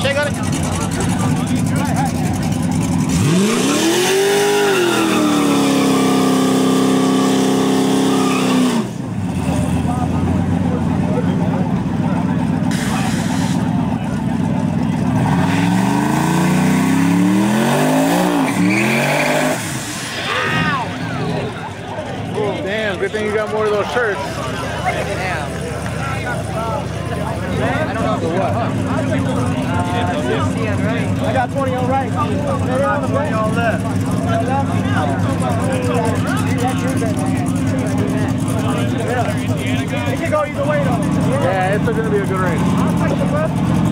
Chegando aqui. Church. Damn. I don't know the what. I got 20 on right. 20 on left. It can go either way though. Yeah, it's gonna be a good race.